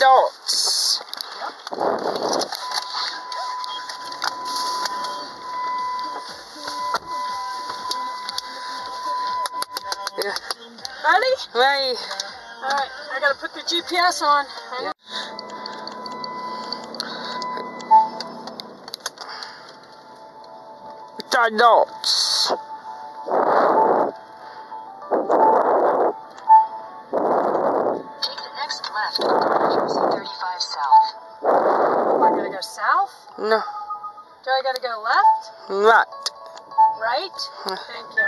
dots. Yeah. Ready? Ready? Alright, I gotta put the GPS on. On. The No, Do I gotta go left? right. Right? Thank you.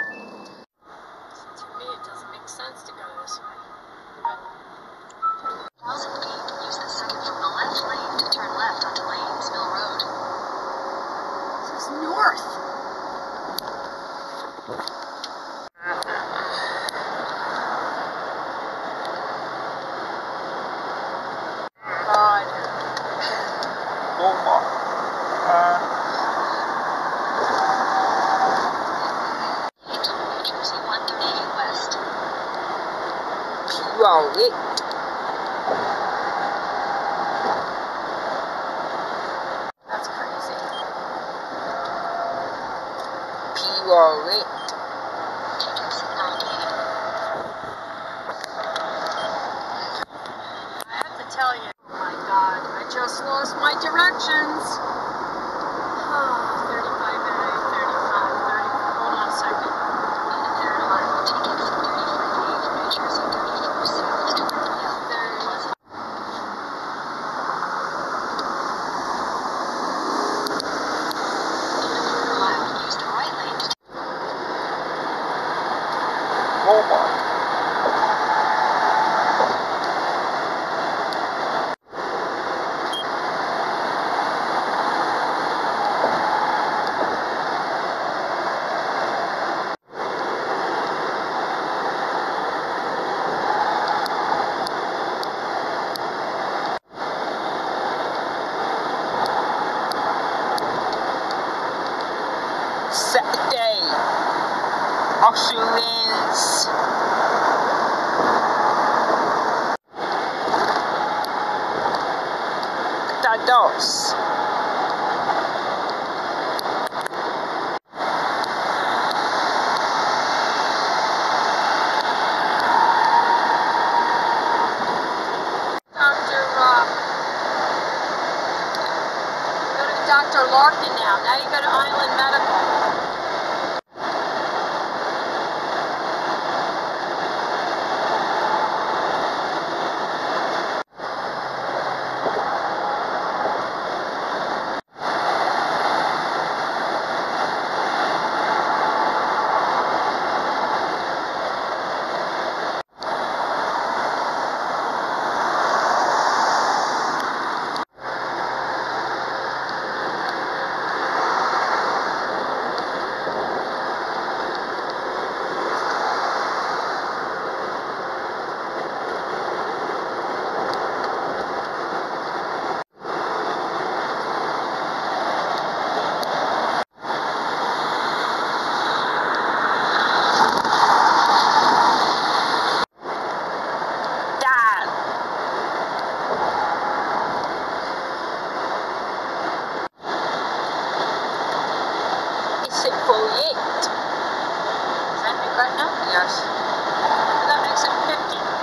To me, it doesn't make sense to go this way. But 1,000 feet, use the second from the left lane to turn left onto Lanes Mill Road. this is north. God. Roll it. That's crazy. P-roll it. Take exit 90. I have to tell you. Oh my God. I just lost my directions. 35A, 35, 30. Hold on a second. In a third mile, take exit 35A from New Jersey 34 South toward the mill. There. In a quarter mile, use the right lane to Oh my. Saturday. Uh, go to Dr. Larkin now. Now you go to Island Medical. For it? Is that New Gretna? Yes. That makes it 50.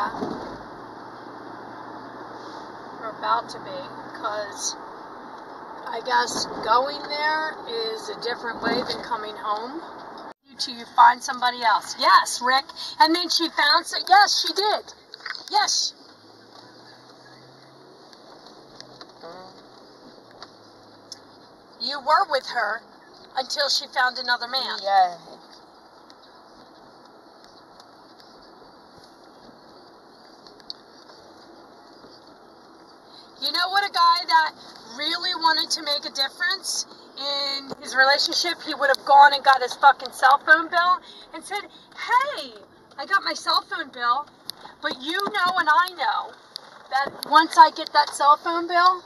Yeah. We're about to be because I guess going there is a different way than coming home. You find somebody else. Yes, Rick. And then she found some. Yes, she did. Yes. You were with her. until she found another man. Yeah. You know what? A guy that really wanted to make a difference in his relationship, he would have gone and got his fucking cell phone bill and said, Hey, I got my cell phone bill, but you know and I know that once I get that cell phone bill,